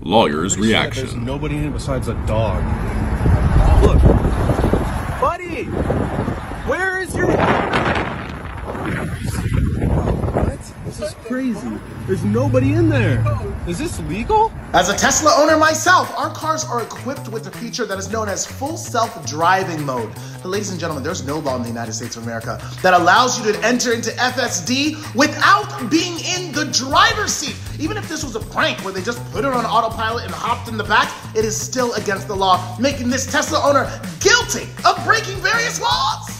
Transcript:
Lawyer's Pretty sure that reaction. There's nobody in it besides a dog. Look, buddy, where is your? What? This is crazy. There's nobody in there. Is this legal? As a Tesla owner myself, our cars are equipped with a feature that is known as full self-driving mode. But ladies and gentlemen, there's no law in the United States of America that allows you to enter into FSD without being in the driver's seat. Even if this was a prank where they just put her on autopilot and hopped in the back, it is still against the law, making this Tesla owner guilty of breaking various laws.